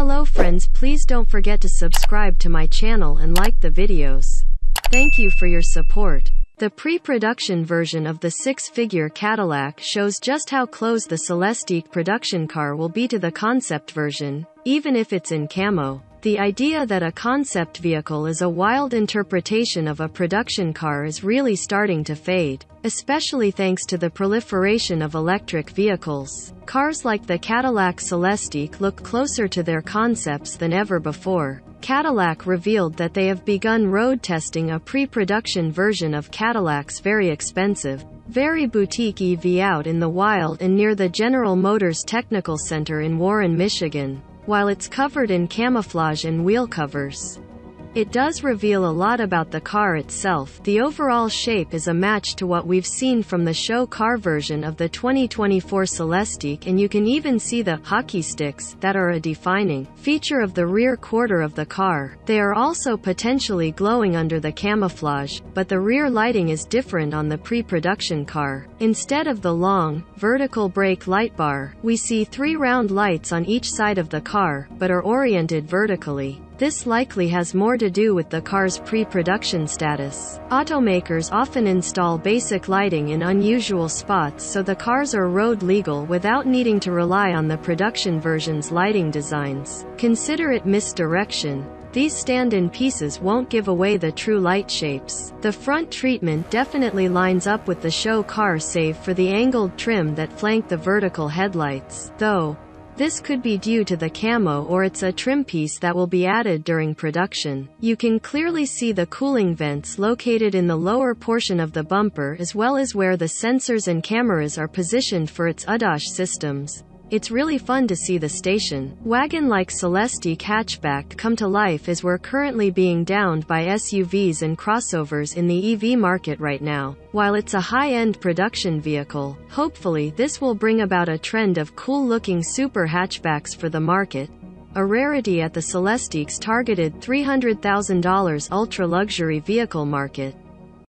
Hello friends please don't forget to subscribe to my channel and like the videos. Thank you for your support. The pre-production version of the six-figure Cadillac shows just how close the Celestiq production car will be to the concept version, even if it's in camo. The idea that a concept vehicle is a wild interpretation of a production car is really starting to fade, especially thanks to the proliferation of electric vehicles. Cars like the Cadillac Celestiq look closer to their concepts than ever before. Cadillac revealed that they have begun road testing a pre-production version of Cadillac's very expensive, very boutique EV out in the wild and near the General Motors Technical Center in Warren, Michigan while it's covered in camouflage and wheel covers. It does reveal a lot about the car itself. The overall shape is a match to what we've seen from the show car version of the 2024 Celestiq and you can even see the hockey sticks that are a defining feature of the rear quarter of the car. They are also potentially glowing under the camouflage, but the rear lighting is different on the pre-production car. Instead of the long, vertical brake light bar, we see three round lights on each side of the car, but are oriented vertically. This likely has more to do with the car's pre-production status. Automakers often install basic lighting in unusual spots so the cars are road legal without needing to rely on the production version's lighting designs. Consider it misdirection. These stand-in pieces won't give away the true light shapes. The front treatment definitely lines up with the show car save for the angled trim that flank the vertical headlights, though, this could be due to the camo or it's a trim piece that will be added during production. You can clearly see the cooling vents located in the lower portion of the bumper as well as where the sensors and cameras are positioned for its ADAS systems. It's really fun to see the station wagon like Celestiq hatchback come to life as we're currently being downed by SUVs and crossovers in the EV market right now. While it's a high-end production vehicle, hopefully this will bring about a trend of cool-looking super hatchbacks for the market, a rarity at the Celestiq's targeted $300,000 ultra-luxury vehicle market.